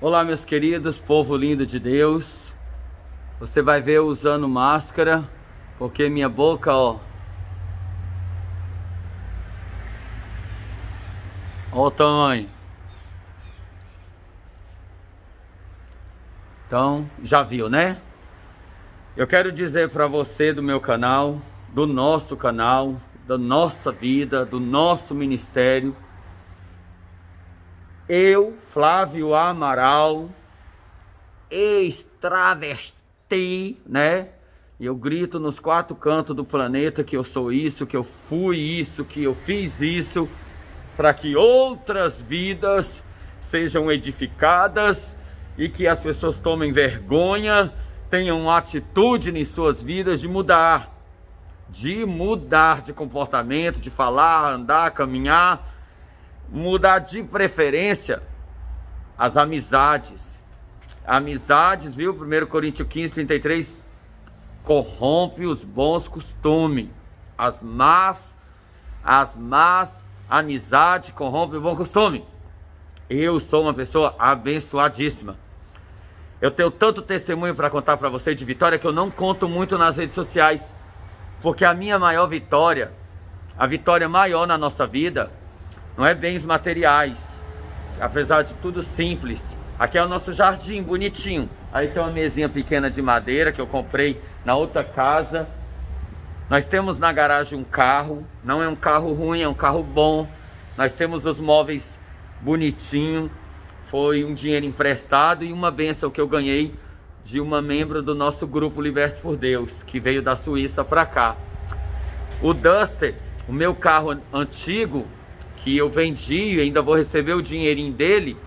Olá, meus queridos, povo lindo de Deus. Você vai ver eu usando máscara, porque minha boca, ó. Olha o tamanho. Então, já viu, né? Eu quero dizer para você do meu canal, do nosso canal, da nossa vida, do nosso ministério. Eu, Flávio Amaral, ex-travesti, né? E eu grito nos quatro cantos do planeta que eu sou isso, que eu fui isso, que eu fiz isso, para que outras vidas sejam edificadas e que as pessoas tomem vergonha, tenham atitude em suas vidas de mudar, de mudar de comportamento, de falar, andar, caminhar, mudar de preferência as amizades. Amizades, viu? 1 Coríntios 15, 33, corrompe os bons costumes. As más, as más amizades corrompem o bom costume. Eu sou uma pessoa abençoadíssima. Eu tenho tanto testemunho para contar para você de vitória que eu não conto muito nas redes sociais. Porque a minha maior vitória, a vitória maior na nossa vida, não é bens materiais. Apesar de tudo simples. Aqui é o nosso jardim bonitinho. Aí tem uma mesinha pequena de madeira que eu comprei na outra casa. Nós temos na garagem um carro. Não é um carro ruim, é um carro bom. Nós temos os móveis bonitinho foi um dinheiro emprestado e uma benção que eu ganhei de uma membro do nosso grupo Libertos por Deus, que veio da Suíça para cá. O Duster, o meu carro antigo, que eu vendi ainda vou receber o dinheirinho dele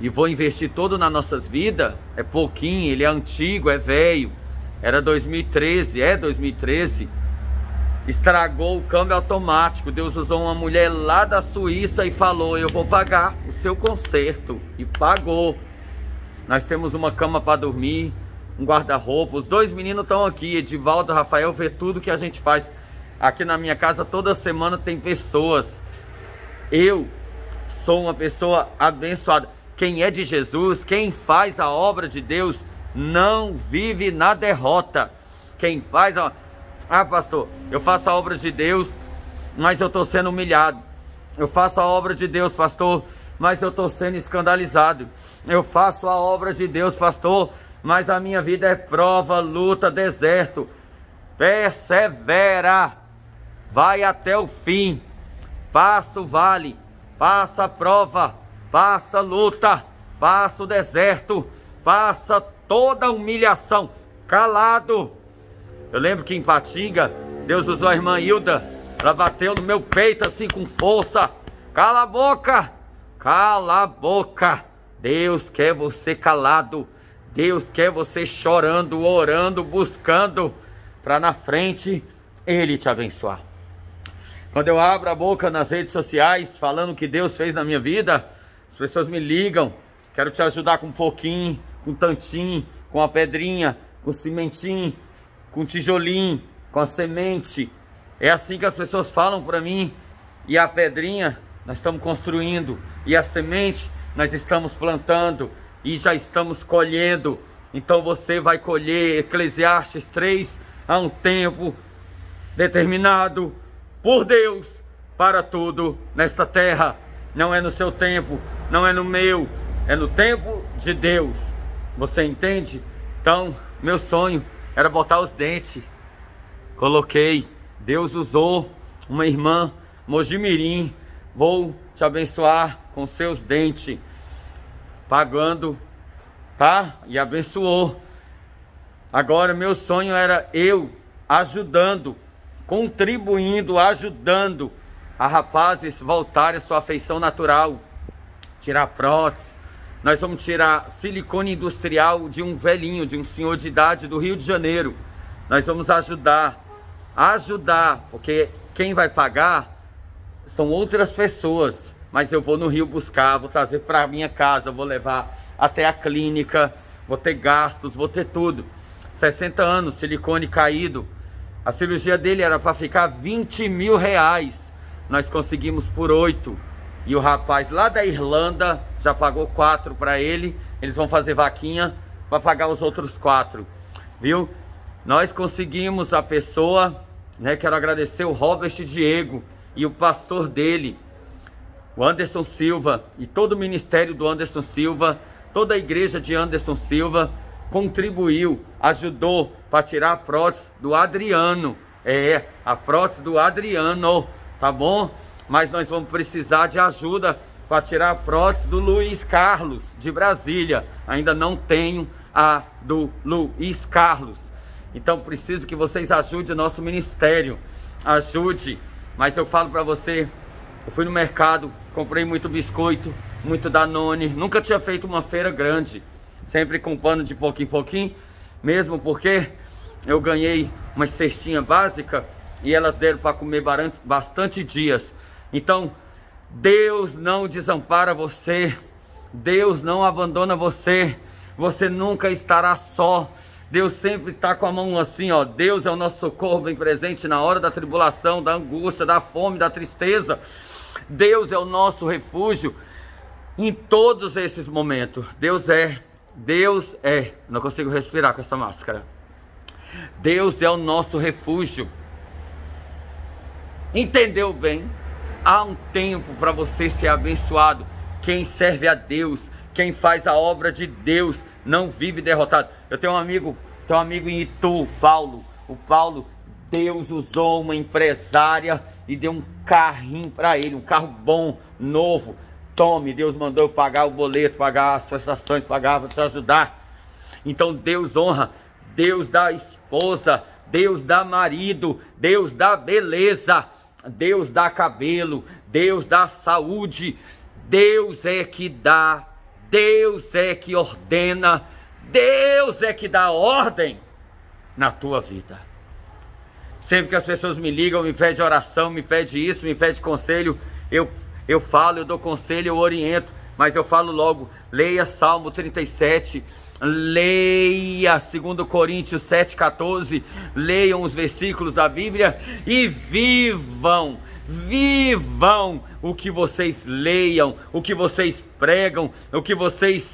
e vou investir todo nas nossas vidas, é pouquinho, ele é antigo, é velho, era 2013, é 2013 estragou o câmbio automático. Deus usou uma mulher lá da Suíça e falou: Eu vou pagar o seu conserto. E pagou. Nós temos uma cama para dormir, um guarda-roupa. Os dois meninos estão aqui, Edivaldo Rafael, vê tudo que a gente faz. Aqui na minha casa toda semana tem pessoas. Eu sou uma pessoa abençoada. Quem é de Jesus, quem faz a obra de Deus, não vive na derrota. Quem faz a ah, pastor, eu faço a obra de Deus, mas eu estou sendo humilhado. Eu faço a obra de Deus, pastor, mas eu estou sendo escandalizado. Eu faço a obra de Deus, pastor, mas a minha vida é prova, luta, deserto. Persevera, vai até o fim. Passa o vale, passa a prova, passa a luta, passa o deserto, passa toda a humilhação. Calado eu lembro que em Patinga, Deus usou a irmã Hilda. Ela bateu no meu peito assim com força. Cala a boca! Cala a boca! Deus quer você calado. Deus quer você chorando, orando, buscando. Para na frente Ele te abençoar. Quando eu abro a boca nas redes sociais falando o que Deus fez na minha vida, as pessoas me ligam. Quero te ajudar com um pouquinho, com um tantinho, com a pedrinha, com cimentinho com tijolinho, com a semente. É assim que as pessoas falam para mim. E a pedrinha nós estamos construindo. E a semente nós estamos plantando. E já estamos colhendo. Então você vai colher Eclesiastes 3 a um tempo determinado por Deus para tudo nesta terra. Não é no seu tempo, não é no meu, é no tempo de Deus. Você entende? Então, meu sonho era botar os dentes. Coloquei. Deus usou uma irmã, Mojimirim. Vou te abençoar com seus dentes. Pagando, tá? E abençoou. Agora, meu sonho era eu ajudando, contribuindo, ajudando a rapazes voltarem à sua afeição natural. Tirar prótese, nós vamos tirar silicone industrial de um velhinho, de um senhor de idade do Rio de Janeiro. Nós vamos ajudar, ajudar, porque quem vai pagar são outras pessoas. Mas eu vou no Rio buscar, vou trazer para minha casa, vou levar até a clínica, vou ter gastos, vou ter tudo. 60 anos, silicone caído. A cirurgia dele era para ficar 20 mil reais. Nós conseguimos por 8. E o rapaz lá da Irlanda já pagou quatro para ele. Eles vão fazer vaquinha para pagar os outros quatro, viu? Nós conseguimos a pessoa, né? Quero agradecer o Robert Diego e o pastor dele, o Anderson Silva e todo o ministério do Anderson Silva, toda a igreja de Anderson Silva contribuiu, ajudou para tirar a prótese do Adriano. É, a prótese do Adriano, tá bom? Mas nós vamos precisar de ajuda para tirar a prótese do Luiz Carlos de Brasília. Ainda não tenho a do Luiz Carlos. Então preciso que vocês ajudem o nosso ministério. Ajude. Mas eu falo para você, eu fui no mercado, comprei muito biscoito, muito Danone, nunca tinha feito uma feira grande, sempre comprando de pouquinho em pouquinho, mesmo porque eu ganhei uma cestinha básica e elas deram para comer bastante dias. Então, Deus não desampara você, Deus não abandona você, você nunca estará só. Deus sempre está com a mão assim, ó. Deus é o nosso socorro bem presente na hora da tribulação, da angústia, da fome, da tristeza. Deus é o nosso refúgio em todos esses momentos. Deus é, Deus é. Não consigo respirar com essa máscara. Deus é o nosso refúgio. Entendeu bem? Há um tempo para você ser abençoado. Quem serve a Deus, quem faz a obra de Deus, não vive derrotado. Eu tenho um amigo, tenho um amigo em Itu, Paulo. O Paulo, Deus usou uma empresária e deu um carrinho para ele, um carro bom, novo. Tome, Deus mandou eu pagar o boleto, pagar as prestações, pagar para te ajudar. Então Deus honra, Deus dá esposa, Deus dá marido, Deus dá beleza, Deus dá cabelo, Deus dá saúde, Deus é que dá Deus é que ordena, Deus é que dá ordem na tua vida. Sempre que as pessoas me ligam, me pedem oração, me pedem isso, me pedem conselho, eu, eu falo, eu dou conselho, eu oriento, mas eu falo logo, leia Salmo 37, leia 2 Coríntios 7,14, leiam os versículos da Bíblia e vivam vivam o que vocês leiam, o que vocês pregam, o que vocês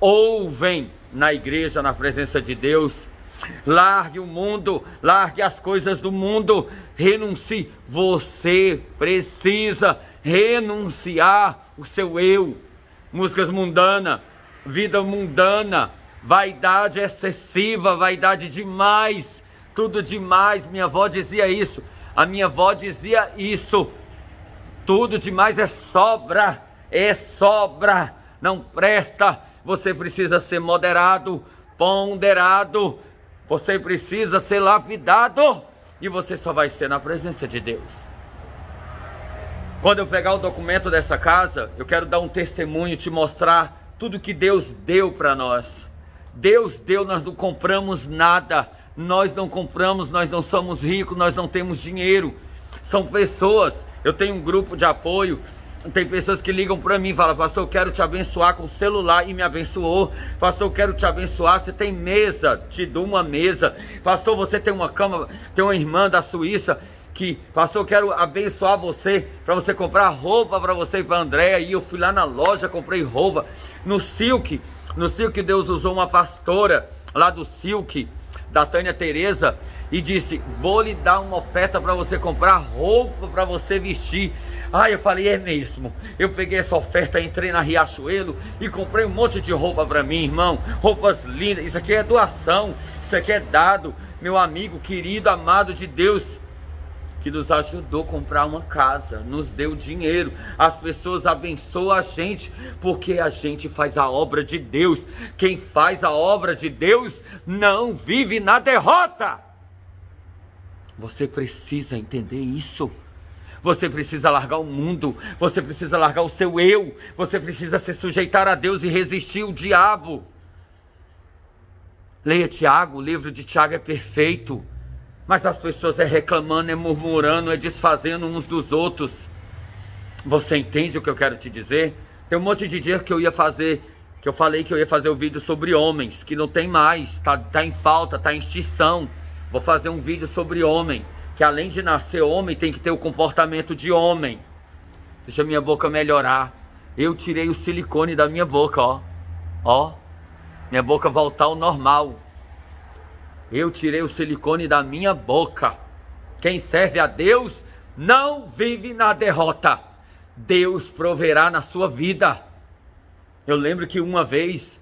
ouvem na igreja, na presença de Deus. Largue o mundo, largue as coisas do mundo, renuncie. Você precisa renunciar o seu eu. Músicas mundanas, vida mundana, vaidade excessiva, vaidade demais, tudo demais. Minha avó dizia isso. A minha avó dizia isso. Tudo demais é sobra, é sobra, não presta. Você precisa ser moderado, ponderado. Você precisa ser lapidado. E você só vai ser na presença de Deus. Quando eu pegar o documento dessa casa, eu quero dar um testemunho, te mostrar tudo que Deus deu para nós. Deus deu, nós não compramos nada nós não compramos, nós não somos ricos, nós não temos dinheiro. São pessoas, eu tenho um grupo de apoio, tem pessoas que ligam para mim e falam, pastor, eu quero te abençoar com o celular e me abençoou. Pastor, eu quero te abençoar, você tem mesa, te dou uma mesa. Pastor, você tem uma cama, tem uma irmã da Suíça que, pastor, eu quero abençoar você para você comprar roupa para você e para Andréia. E eu fui lá na loja, comprei roupa no Silk. No Silk Deus usou uma pastora lá do Silk da Tânia Teresa e disse: Vou lhe dar uma oferta para você comprar roupa para você vestir. Aí eu falei: É mesmo. Eu peguei essa oferta, entrei na Riachuelo e comprei um monte de roupa para mim, irmão. Roupas lindas. Isso aqui é doação, isso aqui é dado. Meu amigo querido, amado de Deus que nos ajudou a comprar uma casa, nos deu dinheiro. As pessoas abençoam a gente porque a gente faz a obra de Deus. Quem faz a obra de Deus não vive na derrota. Você precisa entender isso. Você precisa largar o mundo, você precisa largar o seu eu, você precisa se sujeitar a Deus e resistir o diabo. Leia Tiago, o livro de Tiago é perfeito. Mas as pessoas é reclamando, é murmurando, é desfazendo uns dos outros. Você entende o que eu quero te dizer? Tem um monte de dias que eu ia fazer, que eu falei que eu ia fazer o um vídeo sobre homens, que não tem mais, tá, tá em falta, tá em extinção. Vou fazer um vídeo sobre homem, que além de nascer homem, tem que ter o comportamento de homem. Deixa minha boca melhorar. Eu tirei o silicone da minha boca, ó. Ó. Minha boca voltar ao normal. Eu tirei o silicone da minha boca. Quem serve a Deus não vive na derrota. Deus proverá na sua vida. Eu lembro que uma vez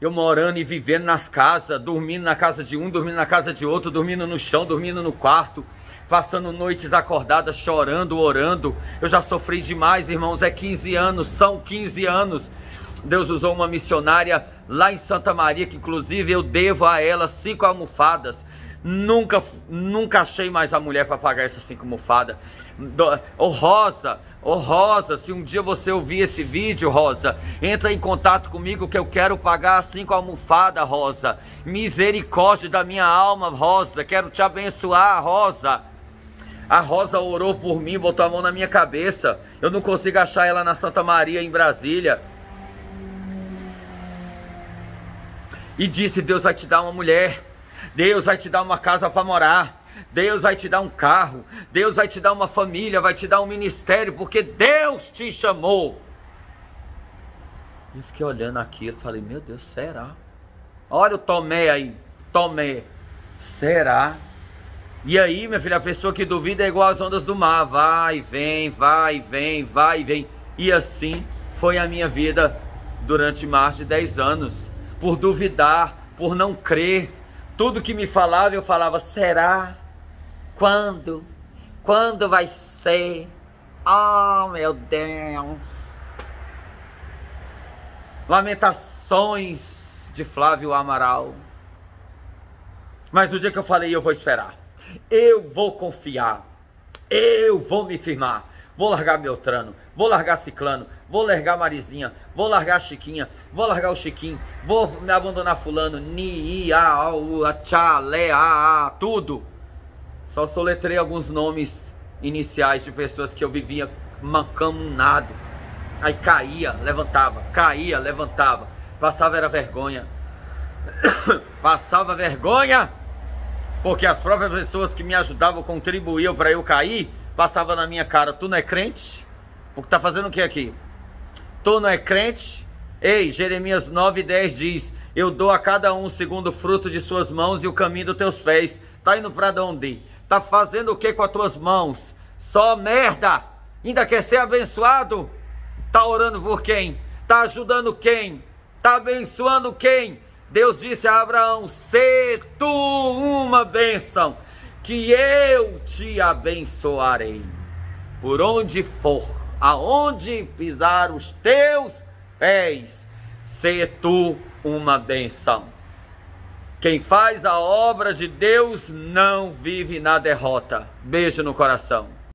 eu morando e vivendo nas casas, dormindo na casa de um, dormindo na casa de outro, dormindo no chão, dormindo no quarto, passando noites acordadas, chorando, orando. Eu já sofri demais, irmãos, é 15 anos, são 15 anos. Deus usou uma missionária lá em Santa Maria, que inclusive eu devo a ela cinco almofadas. Nunca, nunca achei mais a mulher para pagar essas cinco almofadas. Ô Rosa, ô Rosa, se um dia você ouvir esse vídeo, Rosa, entra em contato comigo que eu quero pagar cinco almofadas, Rosa. Misericórdia da minha alma, Rosa. Quero te abençoar, Rosa. A Rosa orou por mim, botou a mão na minha cabeça. Eu não consigo achar ela na Santa Maria, em Brasília. E disse: Deus vai te dar uma mulher. Deus vai te dar uma casa para morar. Deus vai te dar um carro. Deus vai te dar uma família, vai te dar um ministério, porque Deus te chamou. E fiquei olhando aquilo, falei: Meu Deus, será? Olha o Tomé aí, Tomé. Será? E aí, minha filha, a pessoa que duvida é igual as ondas do mar, vai, vem, vai, vem, vai, vem. E assim foi a minha vida durante mais de 10 anos, por duvidar, por não crer, tudo que me falava, eu falava: será? Quando? Quando vai ser? Oh, meu Deus! Lamentações de Flávio Amaral. Mas no dia que eu falei, eu vou esperar. Eu vou confiar. Eu vou me firmar. Vou largar Beltrano, vou largar Ciclano, vou largar Marizinha, vou largar Chiquinha, vou largar o Chiquinho, vou me abandonar fulano, ni, i, a, u, a, tchá, a, a, tudo. Só soletrei alguns nomes iniciais de pessoas que eu vivia mancamunado. Aí caía, levantava, caía, levantava. Passava era vergonha. Passava vergonha. Porque as próprias pessoas que me ajudavam contribuíam para eu cair passava na minha cara, tu não é crente? Porque tá fazendo o que aqui? Tu não é crente? Ei, Jeremias 9, 10 diz: Eu dou a cada um segundo o fruto de suas mãos e o caminho dos teus pés. Tá indo para onde? Tá fazendo o que com as tuas mãos? Só merda! Ainda quer ser abençoado? Tá orando por quem? Tá ajudando quem? Tá abençoando quem? Deus disse a Abraão: Se tu uma bênção que eu te abençoarei. Por onde for, aonde pisar os teus pés, se tu uma benção. Quem faz a obra de Deus não vive na derrota. Beijo no coração.